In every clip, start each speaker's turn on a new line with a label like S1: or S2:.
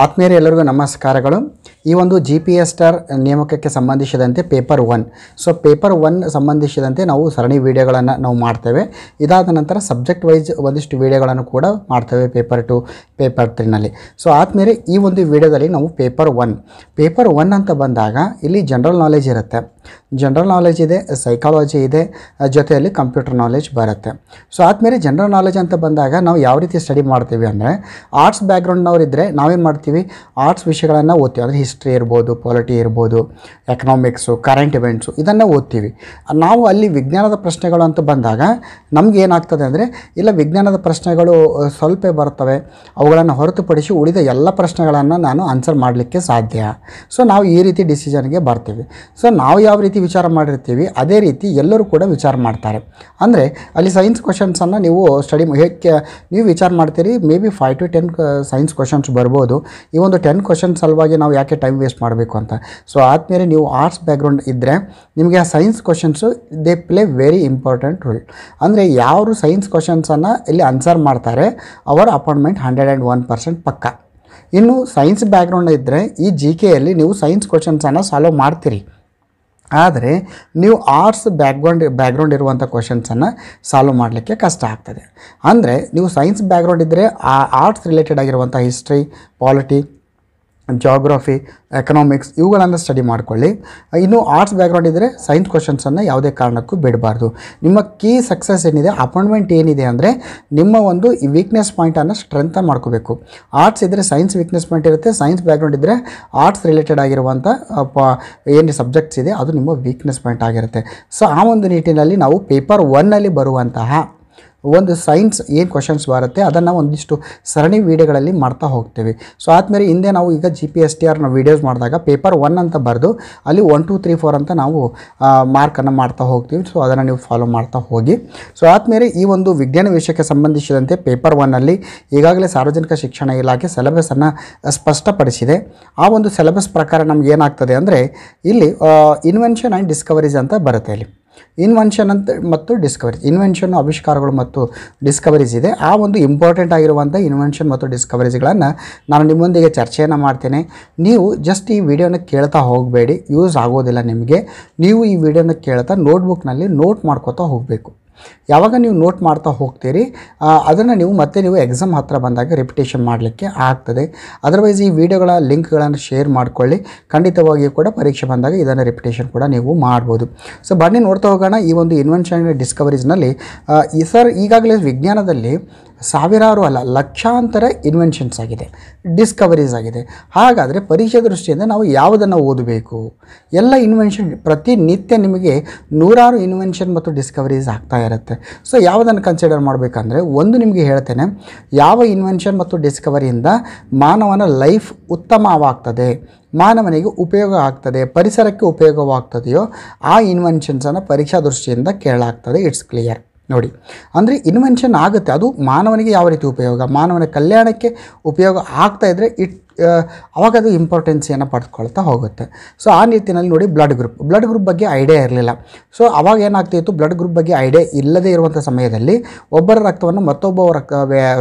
S1: ಆತ್ಮೀಯರೇ, ಎಲ್ಲರಿಗೂ ನಮಸ್ಕಾರಗಳು. ಈ ಒಂದು ಜಿ ಪಿ ಎಸ್ ಸ್ಟಾರ್ ನೇಮಕಕ್ಕೆ ಸಂಬಂಧಿಸಿದಂತೆ paper one. So, paper one ಸಂಬಂಧಿಸಿದಂತೆ ನಾವು ಸರಣಿ ವಿಡಿಯೋಗಳನ್ನು ನಾವು ಮಾಡ್ತೇವೆ. ಇದಾದ ನಂತರ ಸಬ್ಜೆಕ್ಟ್ ವೈಸ್ ಒಂದಿಷ್ಟು ವಿಡಿಯೋಗಳನ್ನು ಕೂಡ ಮಾಡ್ತೇವೆ ಪೇಪರ್ ಟು, ಪೇಪರ್ ತ್ರೀನಲ್ಲಿ. ಸೊ ಆದಮೇಲೆ ಈ ಒಂದು ವಿಡಿಯೋದಲ್ಲಿ ನಾವು ಪೇಪರ್ ಒನ್. ಪೇಪರ್ ಒನ್ ಅಂತ ಬಂದಾಗ ಇಲ್ಲಿ ಜನರಲ್ ನಾಲೆಜ್ ಇರುತ್ತೆ. ಜನರಲ್ ನಾಲೆಜ್ ಇದೆ ಸೈಕಾಲಜಿ ಇದೆ ಜೊತೆಯಲ್ಲಿ ಕಂಪ್ಯೂಟರ್ ನಾಲೆಜ್ ಬರುತ್ತೆ. ಸೊ ಆದಮೇಲೆ ಜನರಲ್ ನಾಲೆಜ್ ಅಂತ ಬಂದಾಗ ನಾವು ಯಾವ ರೀತಿ ಸ್ಟಡಿ ಮಾಡ್ತೀವಿ ಅಂದರೆ ಆರ್ಟ್ಸ್ ಬ್ಯಾಕ್ಗ್ರೌಂಡ್ನವರಿದ್ದರೆ ನಾವೇನು ಮಾಡ್ತೀವಿ? ಆರ್ಟ್ಸ್ ವಿಷಯಗಳನ್ನು ಓದ್ತೀವಿ. ಅಂದರೆ ಹಿಸ್ಟ್ರಿ ಇರ್ಬೋದು ಪಾಲಿಟಿ ಇರ್ಬೋದು ಎಕನಾಮಿಕ್ಸು ಕರೆಂಟ್ ಇವೆಂಟ್ಸು ಇದನ್ನು ಓದ್ತೀವಿ. ನಾವು ಅಲ್ಲಿ ವಿಜ್ಞಾನದ ಪ್ರಶ್ನೆಗಳು ಅಂತ ಬಂದಾಗ ನಮ್ಗೆ ಏನಾಗ್ತದೆ ಅಂದರೆ, ಇಲ್ಲ ವಿಜ್ಞಾನದ ಪ್ರಶ್ನೆಗಳು ಸ್ವಲ್ಪ ಬರ್ತವೆ, ಅವುಗಳನ್ನು ಹೊರತುಪಡಿಸಿ ಉಳಿದ ಎಲ್ಲ ಪ್ರಶ್ನೆಗಳನ್ನು ನಾನು ಆನ್ಸರ್ ಮಾಡಲಿಕ್ಕೆ ಸಾಧ್ಯ. ಸೊ ನಾವು ಈ ರೀತಿ ಡಿಸಿಷನ್ಗೆ ಬರ್ತೀವಿ. ಸೊ ನಾವು ಯಾವ ರೀತಿ ವಿಚಾರ ಮಾಡಿರ್ತೀವಿ, ಅದೇ ರೀತಿ ಎಲ್ಲರೂ ಕೂಡ ವಿಚಾರ ಮಾಡ್ತಾರೆ. ಅಂದರೆ ಅಲ್ಲಿ ಸೈನ್ಸ್ ಕ್ವಶನ್ಸನ್ನು ನೀವು ಸ್ಟಡಿ ಹೇಗೆ ನೀವು ವಿಚಾರ ಮಾಡ್ತೀರಿ may be five to ten science questions ಬರ್ಬೋದು. ಈ ಒಂದು ಟೆನ್ ಕ್ವಶನ್ ಸಲುವಾಗಿ ನಾವು ಯಾಕೆ ಟೈಮ್ ವೇಸ್ಟ್ ಮಾಡಬೇಕು ಅಂತ. ಸೊ ಆದಮೇಲೆ ನೀವು ಆರ್ಟ್ಸ್ ಬ್ಯಾಕ್ಗ್ರೌಂಡ್ ಇದ್ದರೆ ನಿಮಗೆ ಆ science questions they play very important role ಅಂದರೆ ಯಾರು ಸೈನ್ಸ್ ಕ್ವಶನ್ಸನ್ನು ಇಲ್ಲಿ ಆನ್ಸರ್ ಮಾಡ್ತಾರೆ, ಅವರ appointment hundred and one percent ಪಕ್ಕ. ಇನ್ನು ಸೈನ್ಸ್ ಬ್ಯಾಕ್ಗ್ರೌಂಡ್ ಇದ್ದರೆ ಈ ಜಿ ಕೆಯಲ್ಲಿ ನೀವು ಸೈನ್ಸ್ ಕ್ವಶನ್ಸನ್ನು ಸಾಲ್ವ್ ಮಾಡ್ತೀರಿ. ಆದರೆ ನೀವು ಆರ್ಟ್ಸ್ ಬ್ಯಾಕ್ಗ್ರೌಂಡ್ ಬ್ಯಾಕ್ಗ್ರೌಂಡ್ ಇರುವಂಥ ಕ್ವಶನ್ಸನ್ನು ಸಾಲ್ವ್ ಮಾಡಲಿಕ್ಕೆ ಕಷ್ಟ ಆಗ್ತದೆ. ಅಂದರೆ ನೀವು ಸೈನ್ಸ್ ಬ್ಯಾಕ್ಗ್ರೌಂಡ್ ಇದ್ದರೆ ಆ ಆರ್ಟ್ಸ್ ರಿಲೇಟೆಡ್ ಆಗಿರುವಂಥ ಹಿಸ್ಟ್ರಿ ಪಾಲಿಟಿ ಜಾಗ್ರಫಿ ಎಕನಾಮಿಕ್ಸ್ ಇವುಗಳನ್ನು ಸ್ಟಡಿ ಮಾಡ್ಕೊಳ್ಳಿ. ಇನ್ನು ಆರ್ಟ್ಸ್ ಬ್ಯಾಕ್ಗ್ರೌಂಡ್ ಇದ್ದರೆ ಸೈನ್ಸ್ ಕ್ವಶನ್ಸನ್ನು ಯಾವುದೇ ಕಾರಣಕ್ಕೂ ಬಿಡಬಾರ್ದು. ನಿಮ್ಮ ಕೀ ಸಕ್ಸಸ್ ಏನಿದೆ ಅಪಾಯಿಂಟ್ಮೆಂಟ್ ಏನಿದೆ ಅಂದರೆ ನಿಮ್ಮ ಒಂದು ಈ ವೀಕ್ನೆಸ್ ಪಾಯಿಂಟನ್ನು ಸ್ಟ್ರೆಂಥನ್ ಮಾಡ್ಕೋಬೇಕು. ಆರ್ಟ್ಸ್ ಇದ್ದರೆ ಸೈನ್ಸ್ ವೀಕ್ನೆಸ್ ಪಾಯಿಂಟ್ ಇರುತ್ತೆ ಸೈನ್ಸ್ ಬ್ಯಾಕ್ಗ್ರೌಂಡ್ ಇದ್ದರೆ ಆರ್ಟ್ಸ್ ರಿಲೇಟೆಡ್ ಆಗಿರುವಂಥ ಏನು ಸಬ್ಜೆಕ್ಟ್ಸ್ ಇದೆ, ಅದು ನಿಮ್ಮ ವೀಕ್ನೆಸ್ ಪಾಯಿಂಟ್ ಆಗಿರುತ್ತೆ. ಸೊ ಆ ಒಂದು ನಿಟ್ಟಿನಲ್ಲಿ ನಾವು ಪೇಪರ್ ಒನ್ನಲ್ಲಿ ಬರುವಂತಹ ಒಂದು ಸೈನ್ಸ್ ಏನು ಕ್ವಶನ್ಸ್ ಬರುತ್ತೆ, ಅದನ್ನು ಒಂದಿಷ್ಟು ಸರಣಿ ವೀಡಿಯೋಗಳಲ್ಲಿ ಮಾಡ್ತಾ ಹೋಗ್ತೀವಿ. ಸೊ ಆದಮೇಲೆ ಹಿಂದೆ ನಾವು ಈಗ ಜಿ ಪಿ ಎಸ್ ಟಿ ಆರ್ನ ವೀಡಿಯೋಸ್ ಮಾಡಿದಾಗ ಪೇಪರ್ ಒನ್ ಅಂತ ಬರೆದು ಅಲ್ಲಿ ಒನ್ ಟು ತ್ರೀ ಫೋರ್ ಅಂತ ನಾವು ಮಾರ್ಕನ್ನು ಮಾಡ್ತಾ ಹೋಗ್ತೀವಿ. ಸೊ ಅದನ್ನು ನೀವು ಫಾಲೋ ಮಾಡ್ತಾ ಹೋಗಿ. ಸೊ ಆದಮೇಲೆ ಈ ಒಂದು ವಿಜ್ಞಾನ ವಿಷಯಕ್ಕೆ ಸಂಬಂಧಿಸಿದಂತೆ ಪೇಪರ್ ಒನ್ನಲ್ಲಿ ಈಗಾಗಲೇ ಸಾರ್ವಜನಿಕ ಶಿಕ್ಷಣ ಇಲಾಖೆ ಸಿಲೆಬಸನ್ನು ಸ್ಪಷ್ಟಪಡಿಸಿದೆ. ಆ ಒಂದು ಸಿಲೆಬಸ್ ಪ್ರಕಾರ ನಮ್ಗೆ ಏನಾಗ್ತದೆ ಅಂದರೆ ಇಲ್ಲಿ ಇನ್ವೆನ್ಷನ್ ಆ್ಯಂಡ್ ಡಿಸ್ಕವರೀಸ್ ಅಂತ ಬರುತ್ತೆ ಇಲ್ಲಿ. ಇನ್ವೆನ್ಷನ್ ಅಂತ ಮತ್ತು ಡಿಸ್ಕವರೀಸ್ ಇನ್ವೆನ್ಷನ್ ಆವಿಷ್ಕಾರಗಳು ಮತ್ತು ಡಿಸ್ಕವರೀಸ್ ಇದೆ. ಆ ಒಂದು ಇಂಪಾರ್ಟೆಂಟ್ ಆಗಿರುವಂಥ ಇನ್ವೆನ್ಷನ್ ಮತ್ತು ಡಿಸ್ಕವರೀಸ್ಗಳನ್ನು ನಾನು ನಿಮ್ಮೊಂದಿಗೆ ಚರ್ಚೆಯನ್ನು ಮಾಡ್ತೇನೆ. ನೀವು ಜಸ್ಟ್ ಈ ವಿಡಿಯೋನ ಕೇಳ್ತಾ ಹೋಗಬೇಡಿ. ಯೂಸ್ ಆಗೋದಿಲ್ಲ ನಿಮಗೆ. ನೀವು ಈ ವಿಡಿಯೋನ ಕೇಳ್ತಾ ನೋಟ್ಬುಕ್ನಲ್ಲಿ ನೋಟ್ ಮಾಡ್ಕೋತಾ ಹೋಗಬೇಕು. ಯಾವಾಗ ನೀವು ನೋಟ್ ಮಾಡ್ತಾ ಹೋಗ್ತೀರಿ ಅದನ್ನು ನೀವು ಮತ್ತೆ ನೀವು ಎಕ್ಸಾಮ್ ಹತ್ತಿರ ಬಂದಾಗ ರಿಪಿಟೇಷನ್ ಮಾಡಲಿಕ್ಕೆ ಆಗ್ತದೆ. ಅದರ್ವೈಸ್ ಈ ವಿಡಿಯೋಗಳ ಲಿಂಕ್ಗಳನ್ನು ಶೇರ್ ಮಾಡಿಕೊಳ್ಳಿ. ಖಂಡಿತವಾಗಿಯೂ ಕೂಡ ಪರೀಕ್ಷೆ ಬಂದಾಗ ಇದನ್ನು ರಿಪಿಟೇಷನ್ ಕೂಡ ನೀವು ಮಾಡ್ಬೋದು. ಸೊ ಬನ್ನಿ ನೋಡ್ತಾ ಹೋಗೋಣ ಈ ಒಂದು ಇನ್ವೆನ್ಷನ್ ಡಿಸ್ಕವರೀಸ್ನಲ್ಲಿ ಈ ಸರ್, ಈಗಾಗಲೇ ವಿಜ್ಞಾನದಲ್ಲಿ ಸಾವಿರಾರು ಅಲ್ಲ, ಲಕ್ಷಾಂತರ ಇನ್ವೆನ್ಷನ್ಸ್ ಆಗಿದೆ ಡಿಸ್ಕವರೀಸ್ ಆಗಿದೆ. ಹಾಗಾದರೆ ಪರೀಕ್ಷೆ ದೃಷ್ಟಿಯಿಂದ ನಾವು ಯಾವುದನ್ನು ಓದಬೇಕು? ಎಲ್ಲ ಇನ್ವೆನ್ಷನ್ ಪ್ರತಿನಿತ್ಯ ನಿಮಗೆ ನೂರಾರು ಇನ್ವೆನ್ಷನ್ ಮತ್ತು ಡಿಸ್ಕವರೀಸ್ ಆಗ್ತಾ ಇರುತ್ತೆ. ಸೊ ಯಾವುದನ್ನು ಕನ್ಸಿಡರ್ ಮಾಡಬೇಕಂದ್ರೆ ಒಂದು ನಿಮಗೆ ಹೇಳ್ತೇನೆ, ಯಾವ ಇನ್ವೆನ್ಷನ್ ಮತ್ತು ಡಿಸ್ಕವರಿಯಿಂದ ಮಾನವನ ಲೈಫ್ ಉತ್ತಮವಾಗ್ತದೆ, ಮಾನವನಿಗೆ ಉಪಯೋಗ ಆಗ್ತದೆ, ಪರಿಸರಕ್ಕೆ ಉಪಯೋಗವಾಗ್ತದೆಯೋ, ಆ ಇನ್ವೆನ್ಷನ್ಸನ್ನು ಪರೀಕ್ಷಾ ದೃಷ್ಟಿಯಿಂದ ಕೇಳಲಾಗ್ತದೆ. ಇಟ್ಸ್ ಕ್ಲಿಯರ್ ನೋಡಿ. ಅಂದರೆ ಇನ್ವೆನ್ಷನ್ ಆಗುತ್ತೆ. ಅದು ಮಾನವನಿಗೆ ಯಾವ ರೀತಿ ಉಪಯೋಗ? ಮಾನವನ ಕಲ್ಯಾಣಕ್ಕೆ ಉಪಯೋಗ ಆಗ್ತಾ ಇದ್ದರೆ ಇಟ್ ಅವಾಗ ಅದು ಇಂಪಾರ್ಟೆನ್ಸಿಯನ್ನು ಪಡೆದುಕೊಳ್ತಾ ಹೋಗುತ್ತೆ. ಸೊ ಆ ನಿಟ್ಟಿನಲ್ಲಿ ನೋಡಿ ಬ್ಲಡ್ ಗ್ರೂಪ್ ಬ್ಲಡ್ ಗ್ರೂಪ್ ಬಗ್ಗೆ ಐಡಿಯಾ ಇರಲಿಲ್ಲ. ಸೊ ಅವಾಗ ಏನಾಗ್ತಿತ್ತು ಬ್ಲಡ್ ಗ್ರೂಪ್ ಬಗ್ಗೆ ಐಡಿಯಾ ಇಲ್ಲದೇ ಇರುವಂಥ ಸಮಯದಲ್ಲಿ ಒಬ್ಬರ ರಕ್ತವನ್ನು ಮತ್ತೊಬ್ಬ ರಕ್ತ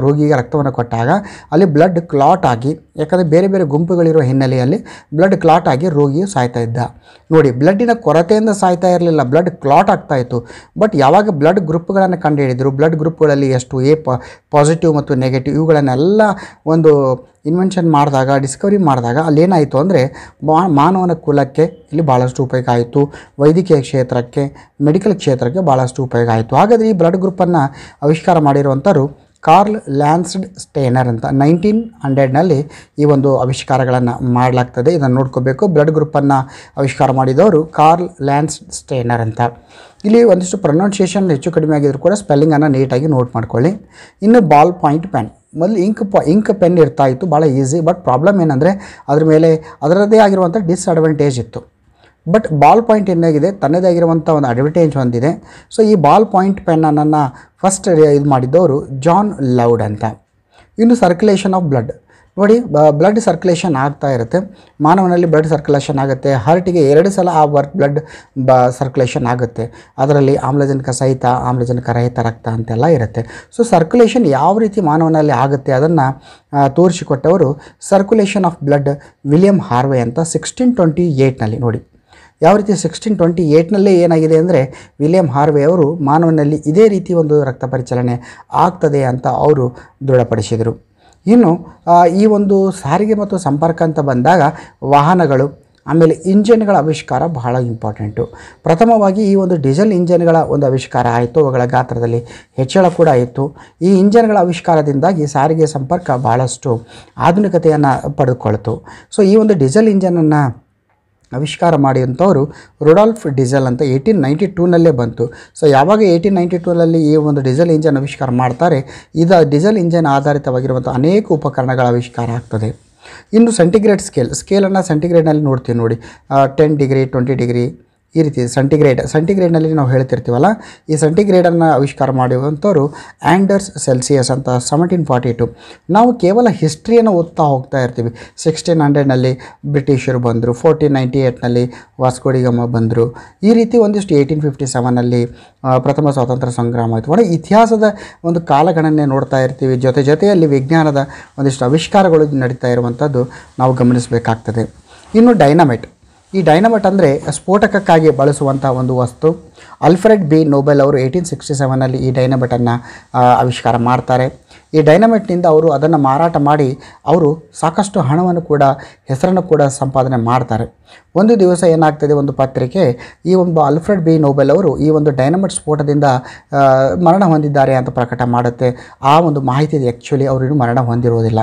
S1: ರೋಗಿಗೆ ರಕ್ತವನ್ನು ಕೊಟ್ಟಾಗ ಅಲ್ಲಿ ಬ್ಲಡ್ ಕ್ಲಾಟ್ ಆಗಿ ಯಾಕಂದರೆ ಬೇರೆ ಬೇರೆ ಗುಂಪುಗಳಿರೋ ಹಿನ್ನೆಲೆಯಲ್ಲಿ ಬ್ಲಡ್ ಕ್ಲಾಟ್ ಆಗಿ ರೋಗಿಯು ಸಾಯ್ತಾ ಇದ್ದ. ನೋಡಿ ಬ್ಲಡ್ಡಿನ ಕೊರತೆಯಿಂದ ಸಾಯ್ತಾ ಇರಲಿಲ್ಲ ಬ್ಲಡ್ ಕ್ಲಾಟ್ ಆಗ್ತಾ ಇತ್ತು. ಬಟ್ ಯಾವಾಗ ಬ್ಲಡ್ ಗ್ರೂಪ್ಗಳನ್ನು ಕಂಡುಹಿಡಿದರು ಬ್ಲಡ್ ಗ್ರೂಪ್ಗಳಲ್ಲಿ ಎಷ್ಟು ಎ ಪಾಸಿಟಿವ್ ಮತ್ತು ನೆಗೆಟಿವ್ ಇವುಗಳನ್ನೆಲ್ಲ ಒಂದು ಇನ್ವೆನ್ಷನ್ ಮಾಡಿದಾಗ ಡಿಸ್ಕವರಿ ಮಾಡಿದಾಗ ಅಲ್ಲೇನಾಯಿತು ಅಂದರೆ ಮಾನವನ ಕುಲಕ್ಕೆ ಇಲ್ಲಿ ಭಾಳಷ್ಟು ಉಪಯೋಗ ಆಯಿತು. ವೈದ್ಯಕೀಯ ಕ್ಷೇತ್ರಕ್ಕೆ ಮೆಡಿಕಲ್ ಕ್ಷೇತ್ರಕ್ಕೆ ಭಾಳಷ್ಟು ಉಪಯೋಗ ಆಯಿತು. ಹಾಗಾದರೆ ಈ ಬ್ಲಡ್ ಗ್ರೂಪನ್ನು ಆವಿಷ್ಕಾರ ಮಾಡಿರುವಂಥವ್ರು ಕಾರ್ಲ್ ಲ್ಯಾನ್ಸ್ಡ್ ಸ್ಟೇನರ್ ಅಂತ ನೈನ್ಟೀನ್ ಹಂಡ್ರೆಡ್ನಲ್ಲಿ ಈ ಒಂದು ಆವಿಷ್ಕಾರಗಳನ್ನು ಮಾಡಲಾಗ್ತದೆ. ಇದನ್ನು ನೋಡ್ಕೋಬೇಕು. ಬ್ಲಡ್ ಗ್ರೂಪನ್ನು ಆವಿಷ್ಕಾರ ಮಾಡಿದವರು ಕಾರ್ಲ್ ಲ್ಯಾನ್ಸ್ಡ್ ಸ್ಟೇನರ್ ಅಂತ. ಇಲ್ಲಿ ಒಂದಿಷ್ಟು ಪ್ರೊನೌನ್ಸಿಯೇಷನ್ ಹೆಚ್ಚು ಕಡಿಮೆ ಆಗಿದ್ರು ಕೂಡ ಸ್ಪೆಲ್ಲಿಂಗನ್ನು ನೀಟಾಗಿ ನೋಟ್ ಮಾಡ್ಕೊಳ್ಳಿ. ಇನ್ನು ಬಾಲ್ ಪಾಯಿಂಟ್ ಪೆನ್. ಮೊದಲು ಇಂಕ್ ಪ, ಇಂಕ್ ಪೆನ್ ಇರ್ತಾ ಇತ್ತು, ಭಾಳ ಈಸಿ ಬಟ್ ಪ್ರಾಬ್ಲಮ್ ಏನಂದರೆ ಅದ್ರ ಮೇಲೆ, ಅದರದ್ದೇ ಆಗಿರುವಂಥ ಡಿಸ್ಅಡ್ವಾಂಟೇಜ್ ಇತ್ತು. ಬಟ್ ಬಾಲ್ ಪಾಯಿಂಟ್ ಏನಾಗಿದೆ? ತನ್ನದೇ ಆಗಿರುವಂಥ ಒಂದು ಅಡ್ವರ್ಟೇಜ್ ಹೊಂದಿದೆ. ಸೊ ಈ ಬಾಲ್ ಪಾಯಿಂಟ್ ಪೆನ್ನನ್ನು ಫಸ್ಟ್ ಇದು ಮಾಡಿದ್ದವರು ಜಾನ್ ಲೌಡ್ ಅಂತ. ಇನ್ನು ಸರ್ಕ್ಯುಲೇಷನ್ ಆಫ್ ಬ್ಲಡ್ ನೋಡಿ ಬ್ಲಡ್ ಸರ್ಕ್ಯುಲೇಷನ್ ಆಗ್ತಾ ಇರುತ್ತೆ. ಮಾನವನಲ್ಲಿ ಬ್ಲಡ್ ಸರ್ಕ್ಯುಲೇಷನ್ ಆಗುತ್ತೆ. ಹಾರ್ಟಿಗೆ ಎರಡು ಸಲ ಆ ವರ್ಕ್ ಬ್ಲಡ್ ಬ ಸರ್ಕ್ಯುಲೇಷನ್ ಆಗುತ್ತೆ. ಅದರಲ್ಲಿ ಆಮ್ಲಜನಕ ಸಹಿತ, ಆಮ್ಲಜನಕ ರಹಿತ ರಕ್ತ ಅಂತೆಲ್ಲ ಇರುತ್ತೆ. ಸೊ ಸರ್ಕ್ಯುಲೇಷನ್ ಯಾವ ರೀತಿ ಮಾನವನಲ್ಲಿ ಆಗುತ್ತೆ ಅದನ್ನು ತೋರಿಸಿಕೊಟ್ಟವರು circulation of blood William Harvey ಅಂತ ಸಿಕ್ಸ್ಟೀನ್ ಟ್ವೆಂಟಿ ಏಯ್ಟ್ನಲ್ಲಿ ನೋಡಿ. ಯಾವ ರೀತಿ ಸಿಕ್ಸ್ಟೀನ್ ಟ್ವೆಂಟಿ ಏಯ್ಟ್ನಲ್ಲೇ ಏನಾಗಿದೆ ಅಂದರೆ ವಿಲಿಯಂ ಹಾರ್ವೆ ಅವರು ಮಾನವನಲ್ಲಿ ಇದೇ ರೀತಿ ಒಂದು ರಕ್ತ ಪರಿಚಲನೆ ಆಗ್ತದೆ ಅಂತ ಅವರು ದೃಢಪಡಿಸಿದರು. ಇನ್ನು ಈ ಒಂದು ಸಾರಿಗೆ ಮತ್ತು ಸಂಪರ್ಕ ಅಂತ ಬಂದಾಗ ವಾಹನಗಳು, ಆಮೇಲೆ ಇಂಜಿನ್ಗಳ ಆವಿಷ್ಕಾರ ಬಹಳ ಇಂಪಾರ್ಟೆಂಟು ಪ್ರಥಮವಾಗಿ ಈ ಒಂದು ಡೀಸೆಲ್ ಇಂಜಿನ್ಗಳ ಒಂದು ಆವಿಷ್ಕಾರ ಆಯಿತು, ಅವುಗಳ ಗಾತ್ರದಲ್ಲಿ ಹೆಚ್ಚಳ ಕೂಡ ಆಯಿತು. ಈ ಇಂಜಿನ್ಗಳ ಆವಿಷ್ಕಾರದಿಂದಾಗಿ ಸಾರಿಗೆ ಸಂಪರ್ಕ ಬಹಳಷ್ಟು ಆಧುನಿಕತೆಯನ್ನು ಪಡೆದುಕೊಳ್ತು. ಸೊ ಈ ಒಂದು ಡೀಸೆಲ್ ಇಂಜನನ್ನು ಆವಿಷ್ಕಾರ ಮಾಡಿದಂಥವರು ರೊಡಾಲ್ಫ್ ಡೀಸೆಲ್ ಅಂತ ಏಯ್ಟೀನ್ ನೈಂಟಿ ಟೂನಲ್ಲೇ ಬಂತು. ಸೊ ಯಾವಾಗ ಏಯ್ಟೀನ್ ನೈಂಟಿ ಟೂನಲ್ಲಿ ಈ ಒಂದು ಡೀಸೆಲ್ ಇಂಜನ್ ಆವಿಷ್ಕಾರ ಮಾಡ್ತಾರೆ, ಇದು ಡೀಸೆಲ್ ಇಂಜನ್ ಆಧಾರಿತವಾಗಿರುವಂಥ ಅನೇಕ ಉಪಕರಣಗಳ ಆವಿಷ್ಕಾರ ಆಗ್ತದೆ. ಇನ್ನು ಸೆಂಟಿಗ್ರೇಡ್ ಸ್ಕೇಲ್ ಸ್ಕೇಲನ್ನು ಸೆಂಟಿಗ್ರೇಡ್ನಲ್ಲಿ ನೋಡ್ತೀವಿ ನೋಡಿ. ಟೆನ್ ಡಿಗ್ರಿ ಟ್ವೆಂಟಿ ಡಿಗ್ರಿ ಈ ರೀತಿ ಸೆಂಟಿಗ್ರೇಡ್ ಸೆಂಟಿಗ್ರೇಡ್ನಲ್ಲಿ ನಾವು ಹೇಳ್ತಿರ್ತೀವಲ್ಲ, ಈ ಸೆಂಟಿಗ್ರೇಡನ್ನು ಆವಿಷ್ಕಾರ ಮಾಡುವಂಥವ್ರು ಆ್ಯಂಡರ್ಸ್ ಸೆಲ್ಸಿಯಸ್ ಅಂತ ಸೆವೆಂಟೀನ್ ಫಾರ್ಟಿ ಟು ನಾವು ಕೇವಲ ಹಿಸ್ಟ್ರಿಯನ್ನು ಓದ್ತಾ ಹೋಗ್ತಾ ಇರ್ತೀವಿ. ಸಿಕ್ಸ್ಟೀನ್ ಹಂಡ್ರೆಡ್ನಲ್ಲಿ ಬ್ರಿಟಿಷರು ಬಂದರು ಫೋರ್ಟೀನ್ ನೈಂಟಿ ಏಯ್ಟ್ನಲ್ಲಿ ವಾಸ್ಕೋಡಿಗಮ್ಮ ಬಂದರು. ಈ ರೀತಿ ಒಂದಿಷ್ಟು ಏಯ್ಟೀನ್ ಫಿಫ್ಟಿ ಸೆವೆನಲ್ಲಿ ಪ್ರಥಮ ಸ್ವಾತಂತ್ರ್ಯ ಸಂಗ್ರಾಮ ಆಯಿತು. ಒಳ್ಳೆ ಇತಿಹಾಸದ ಒಂದು ಕಾಲಗಣನೆ ನೋಡ್ತಾ ಇರ್ತೀವಿ. ಜೊತೆ ಜೊತೆಯಲ್ಲಿ ವಿಜ್ಞಾನದ ಒಂದಿಷ್ಟು ಆವಿಷ್ಕಾರಗಳು ನಡೀತಾ ಇರುವಂಥದ್ದು ನಾವು ಗಮನಿಸಬೇಕಾಗ್ತದೆ. ಇನ್ನು ಡೈನಮೈಟ್. ಈ ಡೈನಮೈಟ್ ಅಂದರೆ ಸ್ಫೋಟಕಕ್ಕಾಗಿ ಬಳಸುವಂಥ ಒಂದು ವಸ್ತು. ಅಲ್ಫ್ರೆಡ್ ಬಿ ನೋಬೆಲ್ ಅವರು ಏಯ್ಟೀನ್ ಸಿಕ್ಸ್ಟಿ ಸೆವೆನಲ್ಲಿ ಈ ಡೈನಮೈಟನ್ನು ಆವಿಷ್ಕಾರ ಮಾಡ್ತಾರೆ. ಈ ಡೈನಮೈಟ್ನಿಂದ ಅವರು ಅದನ್ನು ಮಾರಾಟ ಮಾಡಿ ಅವರು ಸಾಕಷ್ಟು ಹಣವನ್ನು ಕೂಡ, ಹೆಸರನ್ನು ಕೂಡ ಸಂಪಾದನೆ ಮಾಡ್ತಾರೆ. ಒಂದು ದಿವಸ ಏನಾಗ್ತದೆ ಒಂದು ಪತ್ರಿಕೆ, ಈ ಒಂದು ಅಲ್ಫ್ರೆಡ್ ಬಿ ನೋಬೆಲ್ ಅವರು ಈ ಒಂದು ಡೈನಮೈಟ್ ಸ್ಫೋಟದಿಂದ ಮರಣ ಹೊಂದಿದ್ದಾರೆ ಅಂತ ಪ್ರಕಟ ಮಾಡುತ್ತೆ. ಆ ಒಂದು ಮಾಹಿತಿ ಆ್ಯಕ್ಚುಲಿ ಅವರು ಮರಣ ಹೊಂದಿರುವುದಿಲ್ಲ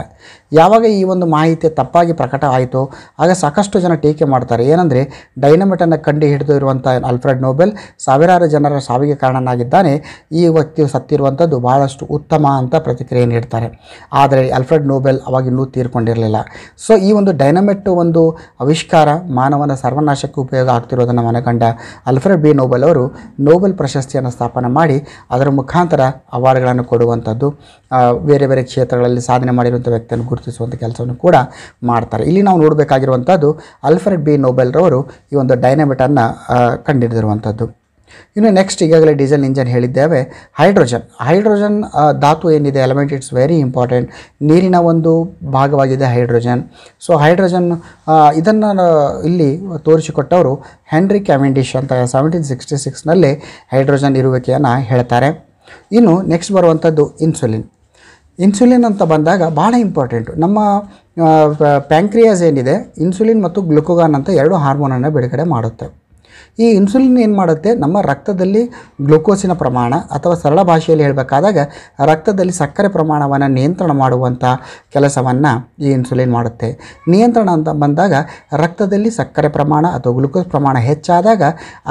S1: ಯಾವಾಗ ಈ ಒಂದು ಮಾಹಿತಿ ತಪ್ಪಾಗಿ ಪ್ರಕಟ ಆಯಿತು ಆಗ ಸಾಕಷ್ಟು ಜನ ಟೀಕೆ ಮಾಡ್ತಾರೆ. ಏನಂದರೆ ಡೈನಮೈಟನ್ನು ಕಂಡು ಹಿಡಿದು ಇರುವಂಥ ಅಲ್ಫ್ರೆಡ್ ನೋಬೆಲ್ ಸಾವಿರಾರು ಜನರ ಸಾವಿಗೆ ಕಾರಣನಾಗಿದ್ದಾನೆ. ಈ ವ್ಯಕ್ತಿಯು ಸತ್ತಿರುವಂಥದ್ದು ಬಹಳಷ್ಟು ಉತ್ತಮ ಅಂತ ಪ್ರತಿಕ್ರಿಯೆ ನೀಡ್ತಾರೆ. ಆದರೆ ಅಲ್ಫ್ರೆಡ್ ನೋಬೆಲ್ ಅವಾಗ ಇನ್ನೂ ತೀರ್ಕೊಂಡಿರಲಿಲ್ಲ. ಸೊ, ಈ ಒಂದು ಡೈನಮೈಟ್ ಒಂದು ಆವಿಷ್ಕಾರ ಮಾನವನ ಸರ್ವನಾಶಕ್ಕೆ ಉಪಯೋಗ ಆಗ್ತಿರೋದನ್ನು ಮನಗಂಡ ಅಲ್ಫ್ರೆಡ್ ಬಿ ನೋಬೆಲ್ ಅವರು ನೋಬೆಲ್ ಪ್ರಶಸ್ತಿಯನ್ನು ಸ್ಥಾಪನೆ ಮಾಡಿ ಅದರ ಮುಖಾಂತರ ಅವಾರ್ಡ್ಗಳನ್ನು ಕೊಡುವಂಥದ್ದು ಬೇರೆ ಬೇರೆ ಕ್ಷೇತ್ರಗಳಲ್ಲಿ ಸಾಧನೆ ಮಾಡಿರುವಂಥ ವ್ಯಕ್ತಿಯನ್ನು ಗುರುತಿಸುವಂಥ ಕೆಲಸವನ್ನು ಕೂಡ ಮಾಡ್ತಾರೆ. ಇಲ್ಲಿ ನಾವು ನೋಡಬೇಕಾಗಿರುವಂಥದ್ದು ಅಲ್ಫ್ರೆಡ್ ಬಿ ನೋಬೆಲ್ರವರು ಈ ಒಂದು ಡೈನಮಿಟನ್ನು ಕಂಡಿಡಿದಿರುವಂಥದ್ದು ಇನ್ನು ನೆಕ್ಸ್ಟ್ ಈಗಾಗಲೇ ಡೀಸೆಲ್ ಇಂಜನ್ ಹೇಳಿದ್ದೇವೆ, ಹೈಡ್ರೋಜನ್. ಹೈಡ್ರೋಜನ್ ಧಾತು ಏನಿದೆ ಎಲಿಮೆಂಟ್ ಇಟ್ಸ್ ವೆರಿ ಇಂಪಾರ್ಟೆಂಟ್ ನೀರಿನ ಒಂದು ಭಾಗವಾಗಿದೆ ಹೈಡ್ರೋಜನ್. ಸೊ ಹೈಡ್ರೋಜನ್ ಇದನ್ನು ಇಲ್ಲಿ ತೋರಿಸಿಕೊಟ್ಟವರು ಹೆನ್ರಿ ಕ್ಯಾವೆಂಡಿಶ್ ಅಂತ ಸೆವೆಂಟೀನ್ ಸಿಕ್ಸ್ಟಿ ಸಿಕ್ಸ್ನಲ್ಲಿ ಹೈಡ್ರೋಜನ್ ಇರುವಿಕೆಯನ್ನು ಹೇಳ್ತಾರೆ. ಇನ್ನು ನೆಕ್ಸ್ಟ್ ಬರುವಂಥದ್ದು ಇನ್ಸುಲಿನ್ ಇನ್ಸುಲಿನ್ ಅಂತ ಬಂದಾಗ ಭಾಳ ಇಂಪಾರ್ಟೆಂಟು. ನಮ್ಮ ಪ್ಯಾಂಕ್ರಿಯಾಸ್ ಏನಿದೆ, ಇನ್ಸುಲಿನ್ ಮತ್ತು ಗ್ಲುಕೋಗಾನ್ ಅಂತ ಎರಡು ಹಾರ್ಮೋನನ್ನು ಬಿಡುಗಡೆ ಮಾಡುತ್ತೆ ಈ ಇನ್ಸುಲಿನ್ ಏನು ಮಾಡುತ್ತೆ, ನಮ್ಮ ರಕ್ತದಲ್ಲಿ ಗ್ಲುಕೋಸಿನ ಪ್ರಮಾಣ ಅಥವಾ ಸರಳ ಭಾಷೆಯಲ್ಲಿ ಹೇಳಬೇಕಾದಾಗ ರಕ್ತದಲ್ಲಿ ಸಕ್ಕರೆ ಪ್ರಮಾಣವನ್ನು ನಿಯಂತ್ರಣ ಮಾಡುವಂಥ ಕೆಲಸವನ್ನು ಈ ಇನ್ಸುಲಿನ್ ಮಾಡುತ್ತೆ. ನಿಯಂತ್ರಣ ಅಂತ ಬಂದಾಗ ರಕ್ತದಲ್ಲಿ ಸಕ್ಕರೆ ಪ್ರಮಾಣ ಅಥವಾ ಗ್ಲುಕೋಸ್ ಪ್ರಮಾಣ ಹೆಚ್ಚಾದಾಗ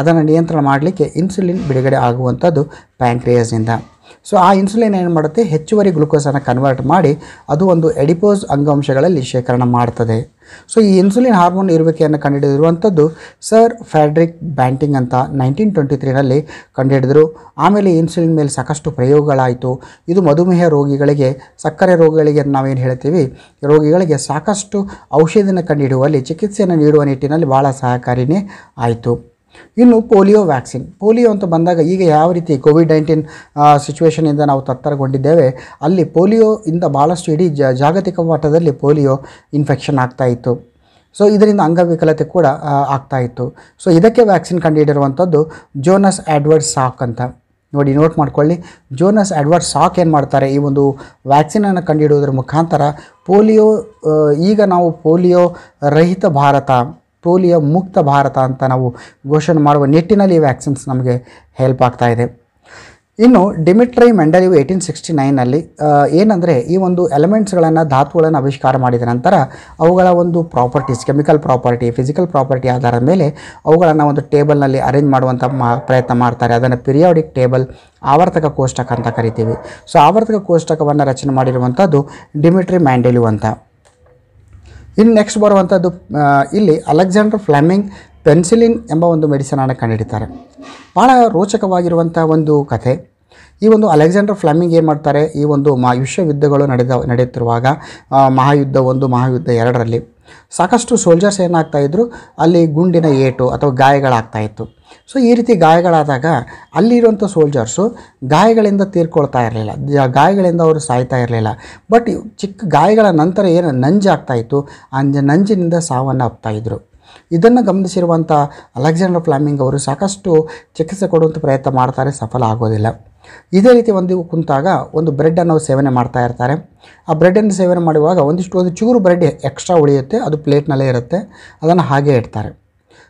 S1: ಅದನ್ನು ನಿಯಂತ್ರಣ ಮಾಡಲಿಕ್ಕೆ ಇನ್ಸುಲಿನ್ ಬಿಡುಗಡೆ ಆಗುವಂಥದ್ದು ಪ್ಯಾಂಕ್ರಿಯಾಸ್ನಿಂದ ಸೊ ಆ ಇನ್ಸುಲಿನ್ ಏನು ಮಾಡುತ್ತೆ? ಹೆಚ್ಚುವರಿ ಗ್ಲುಕೋಸನ್ನು ಕನ್ವರ್ಟ್ ಮಾಡಿ ಅದು ಒಂದು ಎಡಿಪೋಸ್ ಅಂಗಾಂಶಗಳಲ್ಲಿ ಶೇಖರಣೆ ಮಾಡ್ತದೆ. ಸೊ ಈ ಇನ್ಸುಲಿನ್ ಹಾರ್ಮೋನ್ ಇರುವಿಕೆಯನ್ನು ಕಂಡುಹಿಡಿದಿರುವಂಥದ್ದು ಸರ್ ಫ್ಯಾಡ್ರಿಕ್ ಬ್ಯಾಂಟಿಂಗ್ ಅಂತ ನೈನ್ಟೀನ್ ಟ್ವೆಂಟಿ ತ್ರೀನಲ್ಲಿ ಕಂಡುಹಿಡಿದರು. ಆಮೇಲೆ ಇನ್ಸುಲಿನ್ ಮೇಲೆ ಸಾಕಷ್ಟು ಪ್ರಯೋಗಗಳಾಯಿತು. ಇದು ಮಧುಮೇಹ ರೋಗಿಗಳಿಗೆ, ಸಕ್ಕರೆ ರೋಗಿಗಳಿಗೆ ನಾವೇನು ಹೇಳ್ತೀವಿ? ರೋಗಿಗಳಿಗೆ ಸಾಕಷ್ಟು ಔಷಧಿಯನ್ನು ಕಂಡುಹಿಡುವಲ್ಲಿ, ಚಿಕಿತ್ಸೆಯನ್ನು ನೀಡುವ ನಿಟ್ಟಿನಲ್ಲಿ ಭಾಳ ಸಹಕಾರಿನೇ ಆಯಿತು. ಇನ್ನು ಪೋಲಿಯೋ ವ್ಯಾಕ್ಸಿನ್. ಪೋಲಿಯೋ ಅಂತ ಬಂದಾಗ ಈಗ ಯಾವ ರೀತಿ ಕೋವಿಡ್ ನೈನ್ಟೀನ್ ಸಿಚುವೇಷನಿಂದ ನಾವು ತತ್ತರಗೊಂಡಿದ್ದೇವೆ, ಅಲ್ಲಿ ಪೋಲಿಯೋ ಇಂದ ಭಾಳಷ್ಟು ಇಡೀ ಜಾಗತಿಕ ಮಟ್ಟದಲ್ಲಿ ಪೋಲಿಯೋ ಇನ್ಫೆಕ್ಷನ್ ಆಗ್ತಾ ಇತ್ತು. ಸೊ ಇದರಿಂದ ಅಂಗವಿಕಲತೆ ಕೂಡ ಆಗ್ತಾ ಇತ್ತು. ಸೊ ಇದಕ್ಕೆ ವ್ಯಾಕ್ಸಿನ್ ಕಂಡುಹಿಡಿರುವಂಥದ್ದು ಜೋನಸ್ ಆಡ್ವರ್ಡ್ ಸಾಕ್ ಅಂತ. ನೋಡಿ ನೋಟ್ ಮಾಡ್ಕೊಳ್ಳಿ. ಜೋನಸ್ ಆಡ್ವರ್ಡ್ ಸಾಕ್ ಏನು ಮಾಡ್ತಾರೆ? ಈ ಒಂದು ವ್ಯಾಕ್ಸಿನನ್ನು ಕಂಡುಹಿಡುವುದರ ಮುಖಾಂತರ ಪೋಲಿಯೋ ಈಗ ನಾವು ಪೋಲಿಯೋ ರಹಿತ ಭಾರತ ಪೋಲಿಯೋ ಮುಕ್ತ ಭಾರತ ಅಂತ ನಾವು ಘೋಷಣೆ ಮಾಡುವ ನಿಟ್ಟಿನಲ್ಲಿ ಈ ವ್ಯಾಕ್ಸಿನ್ಸ್ ನಮಗೆ ಹೆಲ್ಪ್ ಆಗ್ತಾ ಇದೆ. ಇನ್ನು ಡಿಮಿಟ್ರಿ ಮೆಂಡಲಿವ್ ಏಯ್ಟೀನ್ ಸಿಕ್ಸ್ಟಿ ನೈನಲ್ಲಿ ಏನಂದರೆ ಈ ಒಂದು ಎಲಿಮೆಂಟ್ಸ್ಗಳನ್ನು ಧಾತುಗಳನ್ನು ಆವಿಷ್ಕಾರ ಮಾಡಿದ ನಂತರ ಅವುಗಳ ಒಂದು properties chemical property physical property ಆಧಾರದ ಮೇಲೆ ಅವುಗಳನ್ನು ಒಂದು ಟೇಬಲ್ನಲ್ಲಿ ಅರೇಂಜ್ ಮಾಡುವಂಥ ಮಾ, ಪ್ರಯತ್ನ ಮಾಡ್ತಾರೆ. ಅದನ್ನು ಪಿರಿಯಾಡಿಕ್ ಟೇಬಲ್ ಆವರ್ತಕ ಕೋಷ್ಟಕ ಅಂತ ಕರಿತೀವಿ. ಸೊ ಆವರ್ತಕ ಕೋಷ್ಟಕವನ್ನು ರಚನೆ ಮಾಡಿರುವಂಥದ್ದು ಡಿಮಿಟ್ರಿ ಮ್ಯಾಂಡೆಲಿವ್ ಅಂತ. ಇನ್ನು ನೆಕ್ಸ್ಟ್ ಬರುವಂಥದ್ದು ಇಲ್ಲಿ ಅಲೆಕ್ಸಾಂಡರ್ ಫ್ಲಾಮಿಂಗ್ ಪೆನ್ಸಿಲಿನ್ ಎಂಬ ಒಂದು ಮೆಡಿಸನನ್ನು ಕಂಡುಹಿಡಿತಾರೆ ಭಾಳ ರೋಚಕವಾಗಿರುವಂಥ ಒಂದು ಕಥೆ. ಈ ಒಂದು ಅಲೆಕ್ಸಾಂಡರ್ ಫ್ಲಾಮಿಂಗ್ ಏನು ಮಾಡ್ತಾರೆ? ಈ ಒಂದು ಮಾ, ವಿಶ್ವಯುದ್ಧಗಳು ನಡೆದ, ನಡೆಯುತ್ತಿರುವಾಗ ಮಹಾಯುದ್ಧ ಒಂದು, ಮಹಾಯುದ್ಧ ಎರಡರಲ್ಲಿ ಸಾಕಷ್ಟು ಸೋಲ್ಜರ್ಸ್ ಏನಾಗ್ತಾ ಇದ್ರು, ಅಲ್ಲಿ ಗುಂಡಿನ ಏಟು ಅಥವಾ ಗಾಯಗಳಾಗ್ತಾ ಇತ್ತು. ಸೊ ಈ ರೀತಿ ಗಾಯಗಳಾದಾಗ ಅಲ್ಲಿರುವಂಥ ಸೋಲ್ಜರ್ಸು ಗಾಯಗಳಿಂದ ತೀರ್ಕೊಳ್ತಾ ಇರಲಿಲ್ಲ. ಗಾಯಗಳಿಂದ ಅವರು ಸಾಯ್ತಾ ಇರಲಿಲ್ಲ. ಬಟ್ ಚಿಕ್ಕ ಗಾಯಗಳ ನಂತರ ಏನು ನಂಜಾಗ್ತಾ ಇತ್ತು? ಆ ನಂಜಿನಿಂದ ಸಾವನ್ನು ಇದ್ದರು ಇದನ್ನು ಗಮನಿಸಿರುವಂಥ ಅಲೆಕ್ಸಾಂಡರ್ ಫ್ಲಾಮಿಂಗ್ ಅವರು ಸಾಕಷ್ಟು ಚಿಕಿತ್ಸೆ ಕೊಡುವಂಥ ಪ್ರಯತ್ನ ಮಾಡ್ತಾರೆ, ಸಫಲ ಆಗೋದಿಲ್ಲ. ಇದೇ ರೀತಿ ಒಂದು ಕುಂತಾಗ ಒಂದು ಬ್ರೆಡ್ಡನ್ನು ಸೇವನೆ ಮಾಡ್ತಾ ಇರ್ತಾರೆ. ಆ ಬ್ರೆಡ್ಡನ್ನು ಸೇವನೆ ಮಾಡುವಾಗ ಒಂದಿಷ್ಟು ಒಂದು ಚೂರು ಬ್ರೆಡ್ ಎಕ್ಸ್ಟ್ರಾ ಉಳಿಯುತ್ತೆ, ಅದು ಪ್ಲೇಟ್ನಲ್ಲೇ ಇರುತ್ತೆ, ಅದನ್ನು ಹಾಗೆ ಇಡ್ತಾರೆ.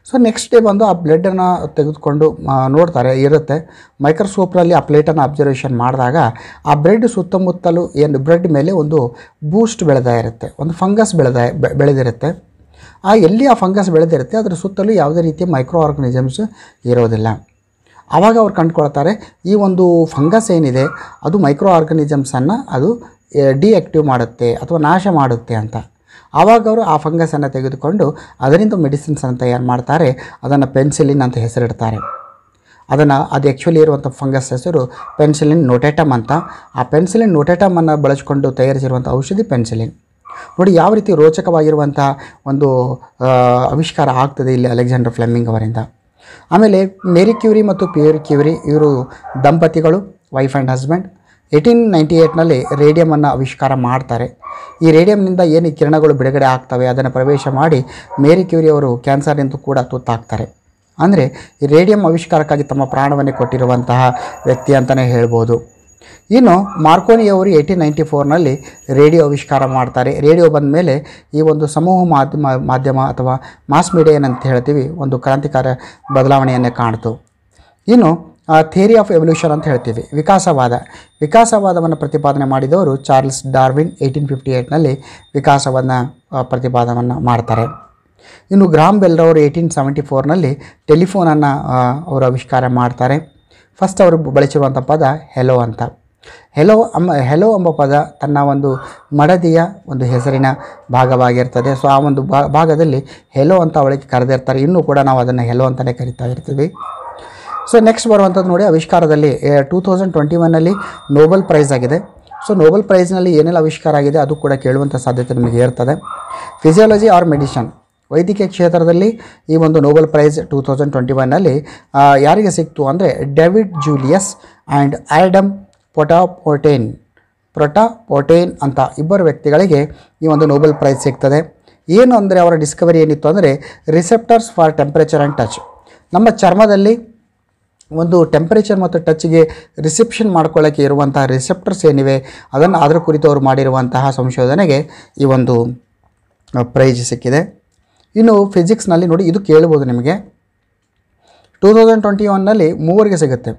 S1: ಸೊ ನೆಕ್ಸ್ಟ್ ಡೇ ಬಂದು ಆ ಬ್ಲಡ್ಡನ್ನು ತೆಗೆದುಕೊಂಡು ನೋಡ್ತಾರೆ, ಇರುತ್ತೆ. ಮೈಕ್ರೋಸ್ಕೋಪ್ನಲ್ಲಿ ಆ ಪ್ಲೇಟನ್ನು ಅಬ್ಸರ್ವೇಷನ್ ಮಾಡಿದಾಗ ಆ ಬ್ರೆಡ್ ಸುತ್ತಮುತ್ತಲು ಏನು ಬ್ರೆಡ್ ಮೇಲೆ ಒಂದು ಬೂಸ್ಟ್ ಬೆಳೆದಾ ಇರುತ್ತೆ, ಒಂದು ಫಂಗಸ್ ಬೆಳೆದ ಬೆಳೆದಿರುತ್ತೆ. ಆ, ಎಲ್ಲಿ ಆ ಫಂಗಸ್ ಬೆಳೆದಿರುತ್ತೆ, ಅದರ ಸುತ್ತಲೂ ಯಾವುದೇ ರೀತಿಯ ಮೈಕ್ರೋ ಆರ್ಗನಿಸಮ್ಸ್ ಇರೋದಿಲ್ಲ. ಆವಾಗ ಅವ್ರು ಕಂಡುಕೊಳ್ತಾರೆ, ಈ ಒಂದು ಫಂಗಸ್ ಏನಿದೆ, ಅದು ಮೈಕ್ರೋ ಆರ್ಗನಿಸಮ್ಸನ್ನು ಅದು ಡಿಆಕ್ಟಿವ್ ಮಾಡುತ್ತೆ ಅಥವಾ ನಾಶ ಮಾಡುತ್ತೆ ಅಂತ. ಆವಾಗ ಅವರು ಆ ಫಂಗಸನ್ನು ತೆಗೆದುಕೊಂಡು ಅದರಿಂದ ಮೆಡಿಸಿನ್ಸನ್ನು ತಯಾರು ಮಾಡ್ತಾರೆ, ಅದನ್ನು ಪೆನ್ಸಿಲಿನ್ ಅಂತ ಹೆಸರಿಡ್ತಾರೆ. ಅದನ್ನು, ಅದು ಆ್ಯಕ್ಚುಲಿ ಇರುವಂಥ ಫಂಗಸ್ ಹೆಸರು ಪೆನ್ಸಿಲಿನ್ ನೋಟೆಟಮ್ ಅಂತ. ಆ ಪೆನ್ಸಿಲಿನ್ ನೋಟೇಟಮನ್ನು ಬಳಸಿಕೊಂಡು ತಯಾರಿಸಿರುವಂಥ ಔಷಧಿ ಪೆನ್ಸಿಲಿನ್. ನೋಡಿ, ಯಾವ ರೀತಿ ರೋಚಕವಾಗಿರುವಂಥ ಒಂದು ಆವಿಷ್ಕಾರ ಆಗ್ತದೆ ಇಲ್ಲಿ ಅಲೆಕ್ಸಾಂಡರ್ ಫ್ಲೆಮಿಂಗ್ ಅವರಿಂದ. ಆಮೇಲೆ ಮೇರಿ ಕ್ಯೂರಿ ಮತ್ತು ಪಿಯರ್ ಕ್ಯೂರಿ ಇವರು ದಂಪತಿಗಳು wife and husband eighteen ninety ಏಯ್ಟ್ನಲ್ಲಿ ರೇಡಿಯಮನ್ನು ಆವಿಷ್ಕಾರ ಮಾಡ್ತಾರೆ. ಈ ರೇಡಿಯಂನಿಂದ ಏನು ಕಿರಣಗಳು ಬಿಡುಗಡೆ ಆಗ್ತವೆ, ಅದನ್ನು ಪ್ರವೇಶ ಮಾಡಿ ಮೇರಿ ಕ್ಯೂರಿ ಅವರು ಕ್ಯಾನ್ಸರ್ ಕ್ಯಾನ್ಸರ್ನಿಂದ ಕೂಡ ತುತ್ತಾಗ್ತಾರೆ. ಅಂದರೆ ಈ ರೇಡಿಯಂ ಆವಿಷ್ಕಾರಕ್ಕಾಗಿ ತಮ್ಮ ಪ್ರಾಣವನ್ನೇ ಕೊಟ್ಟಿರುವಂತಹ ವ್ಯಕ್ತಿ ಅಂತಲೇ ಹೇಳ್ಬೋದು. ಇನ್ನು ಮಾರ್ಕೋನಿಯವರು ಏಯ್ಟೀನ್ ನೈಂಟಿ ಫೋರ್ನಲ್ಲಿ ರೇಡಿಯೋ ಆವಿಷ್ಕಾರ ಮಾಡ್ತಾರೆ. ರೇಡಿಯೋ ಬಂದ ಮೇಲೆ ಈ ಒಂದು ಸಮೂಹ ಮಾಧ್ಯಮ ಮಾಧ್ಯಮ ಅಥವಾ ಮಾಸ್ ಮೀಡಿಯಾ ಏನಂತ ಹೇಳ್ತೀವಿ, ಒಂದು ಕ್ರಾಂತಿಕಾರ ಬದಲಾವಣೆಯನ್ನೇ ಕಾಣ್ತು. ಇನ್ನು ಥಿಯರಿ ಆಫ್ ಎವಲ್ಯೂಷನ್ ಅಂತ ಹೇಳ್ತೀವಿ, ವಿಕಾಸವಾದ. ವಿಕಾಸವಾದವನ್ನು ಪ್ರತಿಪಾದನೆ ಮಾಡಿದವರು ಚಾರ್ಲ್ಸ್ ಡಾರ್ವಿನ್ ಏಯ್ಟೀನ್ ಫಿಫ್ಟಿ ಏಯ್ಟ್ನಲ್ಲಿ ವಿಕಾಸವನ್ನು ಪ್ರತಿಪಾದವನ್ನು ಮಾಡ್ತಾರೆ. ಇನ್ನು ಗ್ರಾಮ್ ಬೆಲ್ರವರು ಏಯ್ಟೀನ್ ಸೆವೆಂಟಿ ಫೋರ್ನಲ್ಲಿ ಟೆಲಿಫೋನನ್ನು ಅವರು ಆವಿಷ್ಕಾರ ಮಾಡ್ತಾರೆ. ಫಸ್ಟ್ ಅವರು ಬಳಸಿರುವಂಥ ಪದ ಹೆಲೋ ಅಂತ. ಹೆಲೋ ಅಂಬ ಹೆಲೋ ಎಂಬ ಪದ ತನ್ನ ಒಂದು ಮಡದಿಯ ಒಂದು ಹೆಸರಿನ ಭಾಗವಾಗಿರ್ತದೆ. ಸೊ ಆ ಒಂದು ಭಾಗದಲ್ಲಿ ಹೆಲೋ ಅಂತ ಅವಳಿಗೆ ಕರೆದಿರ್ತಾರೆ. ಇನ್ನೂ ಕೂಡ ನಾವು ಅದನ್ನು ಹೆಲೋ ಅಂತಲೇ ಕರಿತಾ ಇರ್ತೀವಿ. ಸೊ ನೆಕ್ಸ್ಟ್ ಬರುವಂಥದ್ದು ನೋಡಿ, ಆವಿಷ್ಕಾರದಲ್ಲಿ ಟೂ ತೌಸಂಡ್ ಟ್ವೆಂಟಿ ಒನ್ನಲ್ಲಿ ನೋಬಲ್ ಪ್ರೈಸ್ ಆಗಿದೆ. ಸೊ ನೋಬಲ್ ಪ್ರೈಸ್ನಲ್ಲಿ ಏನೆಲ್ಲ ಆವಿಷ್ಕಾರ ಆಗಿದೆ ಅದು ಕೂಡ ಕೇಳುವಂಥ ಸಾಧ್ಯತೆ ನಮಗೆ ಇರ್ತದೆ. ಫಿಸಿಯಾಲಜಿ ಆರ್ ಮೆಡಿಷನ್ ವೈದ್ಯಕೀಯ ಕ್ಷೇತ್ರದಲ್ಲಿ ಈ ಒಂದು Nobel prize two thousand twenty ಒನ್ನಲ್ಲಿ ಯಾರಿಗೆ ಸಿಕ್ತು ಅಂದರೆ David Julius and Adam Patapoutian, Patapoutian ಅಂತ ಇಬ್ಬರು ವ್ಯಕ್ತಿಗಳಿಗೆ ಈ ಒಂದು ನೋಬೆಲ್ ಪ್ರೈಸ್ ಸಿಗ್ತದೆ. ಏನು ಅಂದರೆ ಅವರ ಡಿಸ್ಕವರಿ ಏನಿತ್ತು ಅಂದರೆ receptors for temperature and touch ನಮ್ಮ ಚರ್ಮದಲ್ಲಿ ಒಂದು ಟೆಂಪರೇಚರ್ ಮತ್ತು ಟಚ್ಗೆ ರಿಸೆಪ್ಷನ್ ಮಾಡ್ಕೊಳ್ಳೋಕ್ಕೆ ಇರುವಂತಹ ರಿಸೆಪ್ಟರ್ಸ್ ಏನಿವೆ, ಅದನ್ನು ಅದರ ಕುರಿತು ಅವರು ಮಾಡಿರುವಂತಹ ಸಂಶೋಧನೆಗೆ ಈ ಒಂದು ಪ್ರೈಜ್ ಸಿಕ್ಕಿದೆ. ಇನ್ನು ಫಿಸಿಕ್ಸ್ನಲ್ಲಿ ನೋಡಿ, ಇದು ಕೇಳ್ಬೋದು ನಿಮಗೆ. ಟೂ ತೌಸಂಡ್ ಟ್ವೆಂಟಿ ಒನ್ನಲ್ಲಿ ಮೂವರಿಗೆ ಸಿಗುತ್ತೆ.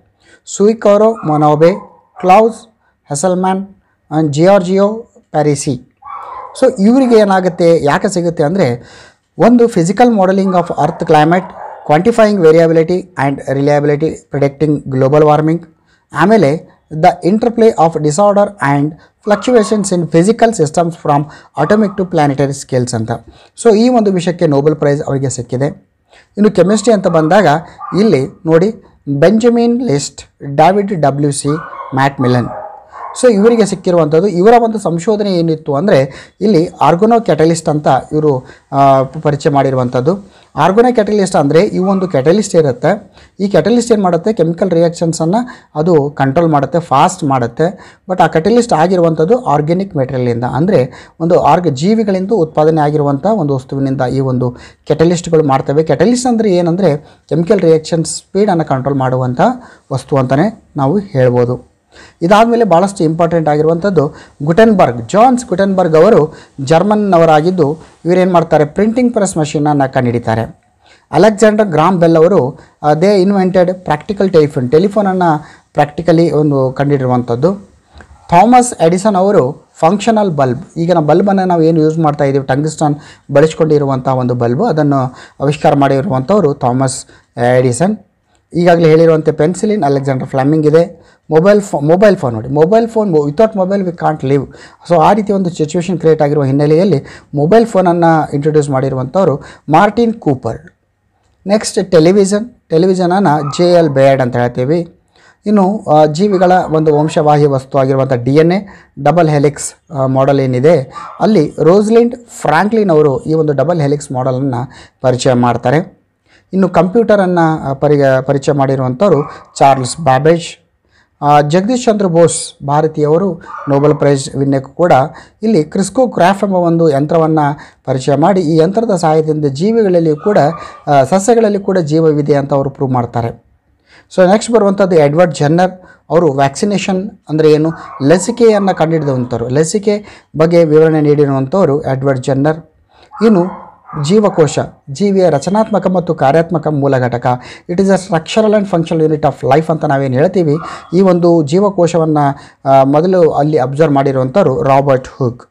S1: Syukuro Manabe Klaus, Hasselmann and Giorgio Parisi. So ಇವರಿಗೆ ಏನಾಗುತ್ತೆ, ಯಾಕೆ ಸಿಗುತ್ತೆ ಅಂದರೆ, ಒಂದು physical modelling of earth climate quantifying variability and reliability predicting global warming ಆಮೇಲೆ the interplay of disorder and fluctuations in physical systems from atomic to planetary scales ಅಂತ. So ಈ ಒಂದು ವಿಷಯಕ್ಕೆ ನೋಬೆಲ್ ಪ್ರೈಸ್ ಅವರಿಗೆ ಸಿಕ್ಕಿದೆ. ಇನ್ನು ಕೆಮಿಸ್ಟ್ರಿ ಅಂತ ಬಂದಾಗ, ಇಲ್ಲಿ ನೋಡಿ Benjamin List David W C MacMillan. So ಇವರಿಗೆ ಸಿಕ್ಕಿರುವಂಥದ್ದು, ಇವರ ಒಂದು ಸಂಶೋಧನೆ ಏನಿತ್ತು ಅಂದರೆ, ಇಲ್ಲಿ ಆರ್ಗೊನೋ ಕ್ಯಾಟಲಿಸ್ಟ್ ಅಂತ ಇವರು ಪರಿಚಯ ಮಾಡಿರುವಂಥದ್ದು. ಆರ್ಗೊನೋ ಕ್ಯಾಟಲಿಸ್ಟ್ ಅಂದರೆ, ಈ ಒಂದು ಕ್ಯಾಟಲಿಸ್ಟ್ ಇರುತ್ತೆ ಈ ಕ್ಯಾಟಲಿಸ್ಟ್ ಏನು ಮಾಡುತ್ತೆ? ಕೆಮಿಕಲ್ ರಿಯಾಕ್ಷನ್ಸನ್ನು ಅದು ಕಂಟ್ರೋಲ್ ಮಾಡುತ್ತೆ ಫಾಸ್ಟ್ ಮಾಡುತ್ತೆ. ಬಟ್ ಆ ಕ್ಯಾಟಲಿಸ್ಟ್ ಆಗಿರುವಂಥದ್ದು ಆರ್ಗ್ಯಾನಿಕ್ ಮೆಟೀರಿಯಲಿಂದ ಅಂದರೆ, ಒಂದು ಆರ್ಗ, ಜೀವಿಗಳಿಂದ ಉತ್ಪಾದನೆ ಆಗಿರುವಂಥ ಒಂದು ವಸ್ತುವಿನಿಂದ ಈ ಒಂದು ಕೆಟಲಿಸ್ಟ್ಗಳು ಮಾಡ್ತವೆ. ಕೆಟಲಿಸ್ಟ್ ಅಂದರೆ ಏನಂದರೆ, ಕೆಮಿಕಲ್ ರಿಯಾಕ್ಷನ್ ಸ್ಪೀಡನ್ನು ಕಂಟ್ರೋಲ್ ಮಾಡುವಂಥ ವಸ್ತು ಅಂತಲೇ ನಾವು ಹೇಳ್ಬೋದು. ಇದಾದಮೇಲೆ ಭಾಳಷ್ಟು ಇಂಪಾರ್ಟೆಂಟ್ ಆಗಿರುವಂಥದ್ದು ಗುಟೆನ್ಬರ್ಗ್. ಜಾನ್ಸ್ ಗುಟೆನ್ಬರ್ಗ್ ಅವರು ಜರ್ಮನ್ನವರಾಗಿದ್ದು ಇವರೇನು ಮಾಡ್ತಾರೆ? ಪ್ರಿಂಟಿಂಗ್ ಪ್ರೆಸ್ ಮಷೀನನ್ನು ಕಂಡುಹಿಡಿತಾರೆ ಅಲೆಕ್ಸಾಂಡರ್ ಗ್ರಾಮ್ ಬೆಲ್ ಅವರು ದೇ ಇನ್ವೆಂಟೆಡ್ ಪ್ರಾಕ್ಟಿಕಲ್ ಟೆಲಿಫೋನ್ ಟೆಲಿಫೋನನ್ನು ಪ್ರಾಕ್ಟಿಕಲಿ ಒಂದು ಕಂಡಿಡಿರುವಂಥದ್ದು. ಥಾಮಸ್ ಎಡಿಸನ್ ಅವರು ಫಂಕ್ಷನಲ್ ಬಲ್ಬ್. ಈಗಿನ ಬಲ್ಬನ್ನು ನಾವು ಏನು ಯೂಸ್ ಮಾಡ್ತಾ ಇದ್ದೀವಿ ಟಂಗಿಸ್ಟಾನ್ ಬಳಸ್ಕೊಂಡಿರುವಂಥ ಒಂದು ಬಲ್ಬು. ಅದನ್ನು ಆವಿಷ್ಕಾರ ಮಾಡಿರುವಂಥವರು ಥಾಮಸ್ ಎಡಿಸನ್. ಈಗಾಗಲೇ ಹೇಳಿರುವಂತೆ ಪೆನ್ಸಿಲಿನ್, ಅಲೆಕ್ಸಾಂಡರ್ ಫ್ಲಾಮಿಂಗ್ ಇದೆ. ಮೊಬೈಲ್ ಫೋ, ಮೊಬೈಲ್ ಫೋನ್ ನೋಡಿ. Mobile phone without mobile we can't live so ಆ ರೀತಿ ಒಂದು ಸಿಚುವೇಶನ್ ಕ್ರಿಯೇಟ್ ಆಗಿರುವ ಹಿನ್ನೆಲೆಯಲ್ಲಿ ಮೊಬೈಲ್ ಫೋನನ್ನು ಇಂಟ್ರೊಡ್ಯೂಸ್ ಮಾಡಿರುವಂಥವರು ಮಾರ್ಟಿನ್ ಕೂಪರ್. ನೆಕ್ಸ್ಟ್ ಟೆಲಿವಿಷನ್ ಟೆಲಿವಿಷನನ್ನು ಜೆ ಎಲ್ ಬೇಡ್ ಅಂತ ಹೇಳ್ತೀವಿ. ಇನ್ನು ಜೀವಿಗಳ ಒಂದು ವಂಶವಾಹಿ ವಸ್ತು ಆಗಿರುವಂಥ D N A double helix model ಏನಿದೆ. ಅಲ್ಲಿ ರೋಸ್ಲಿಂಡ್ ಫ್ರಾಂಕ್ಲಿನ್ ಅವರು ಈ ಒಂದು ಡಬಲ್ ಹೆಲಿಕ್ಸ್ ಮಾಡೆಲನ್ನು ಪರಿಚಯ ಮಾಡ್ತಾರೆ. ಇನ್ನು ಕಂಪ್ಯೂಟರನ್ನು ಪರಿ ಪರಿಚಯ ಮಾಡಿರುವಂಥವರು ಚಾರ್ಲ್ಸ್ ಬ್ಯಾಬೇಜ್ ಜಗದೀಶ್ ಚಂದ್ರ ಬೋಸ್ ಭಾರತೀಯವರು ನೊಬೆಲ್ ಪ್ರೈಸ್ ವಿನ್ನಕ್ಕೂ ಕೂಡ ಇಲ್ಲಿ ಕ್ರಿಸ್ಕೋಗ್ರಾಫ್ ಎಂಬ ಒಂದು ಯಂತ್ರವನ್ನು ಪರಿಚಯ ಮಾಡಿ, ಈ ಯಂತ್ರದ ಸಹಾಯದಿಂದ ಜೀವಿಗಳಲ್ಲಿಯೂ ಕೂಡ ಸಸ್ಯಗಳಲ್ಲಿ ಕೂಡ ಜೀವವಿದೆ ಅಂತ ಅವರು ಪ್ರೂವ್ ಮಾಡ್ತಾರೆ. ಸೊ ನೆಕ್ಸ್ಟ್ ಬರುವಂಥದ್ದು ಎಡ್ವರ್ಡ್ ಜನ್ನರ್, ಅವರು ವ್ಯಾಕ್ಸಿನೇಷನ್ ಅಂದರೆ ಏನು? ಲಸಿಕೆಯನ್ನು ಕಂಡುಹಿಡಿದಂಥವ್ರು ಲಸಿಕೆ ಬಗ್ಗೆ ವಿವರಣೆ ನೀಡಿರುವಂಥವರು ಎಡ್ವರ್ಡ್ ಜನ್ನರ್. ಇನ್ನು ಜೀವಕೋಶ, ಜೀವಿಯ ರಚನಾತ್ಮಕ ಮತ್ತು ಕಾರ್ಯಾತ್ಮಕ ಮೂಲ ಘಟಕ. It is a structural and functional unit of life ಅಂತ ನಾವೇನು ಹೇಳ್ತೀವಿ? ಈ ಒಂದು ಜೀವಕೋಶವನ್ನು ಮೊದಲು ಅಲ್ಲಿ ಅಬ್ಸರ್ವ್ ಮಾಡಿರುವಂಥವ್ರು ರಾಬರ್ಟ್ ಹುಕ್.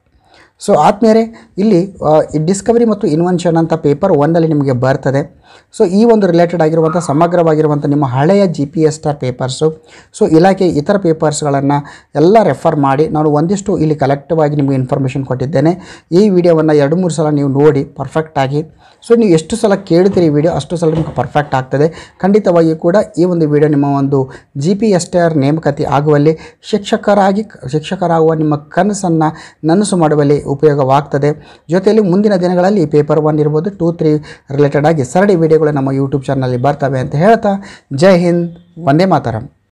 S1: ಸೊ ಆದಮೇಲೆ ಇಲ್ಲಿ ಡಿಸ್ಕವರಿ ಮತ್ತು ಇನ್ವೆನ್ಷನ್ ಅಂತ ಪೇಪರ್ ಒಂದಲ್ಲಿ ನಿಮಗೆ ಬರ್ತದೆ. ಸೊ ಈ ಒಂದು ರಿಲೇಟೆಡ್ ಆಗಿರುವಂಥ, ಸಮಗ್ರವಾಗಿರುವಂಥ ನಿಮ್ಮ ಹಳೆಯ G P S T R papers so ಇಲಾಖೆ ಇತರ ಪೇಪರ್ಸ್ಗಳನ್ನು ಎಲ್ಲ ರೆಫರ್ ಮಾಡಿ, ನಾನು ಒಂದಿಷ್ಟು ಇಲ್ಲಿ ಕಲೆಕ್ಟಿವ್ ಆಗಿ ನಿಮಗೆ ಇನ್ಫಾರ್ಮೇಷನ್ ಕೊಟ್ಟಿದ್ದೇನೆ. ಈ ವಿಡಿಯೋವನ್ನು ಎರಡು, ಮೂರು ಸಲ ನೀವು ನೋಡಿ ಪರ್ಫೆಕ್ಟಾಗಿ ಸೊ ನೀವು ಎಷ್ಟು ಸಲ ಕೇಳ್ತೀರಿ ಈ ವಿಡಿಯೋ, ಅಷ್ಟು ಸಲ ನಿಮಗೆ ಪರ್ಫೆಕ್ಟ್ ಆಗ್ತದೆ. ಖಂಡಿತವಾಗಿಯೂ ಕೂಡ ಈ ಒಂದು ವಿಡಿಯೋ ನಿಮ್ಮ ಒಂದು ಜಿ ಪಿ ಎಸ್ ಟಿ ನೇಮಕಾತಿ ಆಗುವಲ್ಲಿ ಶಿಕ್ಷಕರಾಗಿ, ಶಿಕ್ಷಕರಾಗುವ ನಿಮ್ಮ ಕನಸನ್ನು ನನಸು ಮಾಡುವಲ್ಲಿ ಉಪಯೋಗವಾಗ್ತದೆ. ಜೊತೆಯಲ್ಲಿ ಮುಂದಿನ ದಿನಗಳಲ್ಲಿ ಪೇಪರ್ ಒನ್ ಇರ್ಬೋದು ಟೂ ತ್ರೀ ರಿಲೇಟೆಡ್ ಆಗಿ ಸರಡಿ ವಿಡಿಯೋಗಳು ನಮ್ಮ ಯೂಟ್ಯೂಬ್ ಚಾನಲಲ್ಲಿ ಬರ್ತವೆ ಅಂತ ಹೇಳ್ತಾ, ಜೈ ಹಿಂದ್, ವಂದೇ ಮಾತರಂ.